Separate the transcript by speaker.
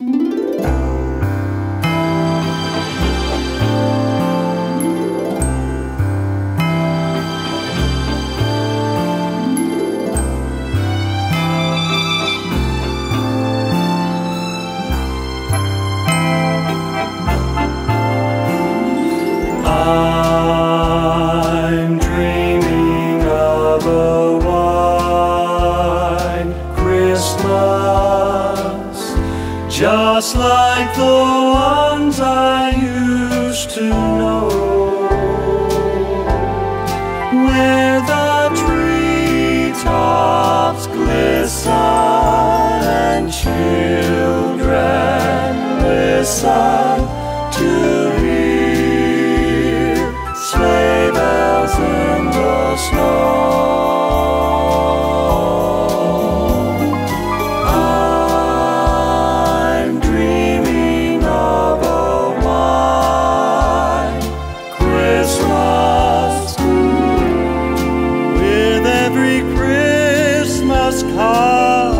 Speaker 1: I'm dreaming of a just like the ones I used to know, where the treetops glisten and children listen to hear sleigh bells in the snow. sky.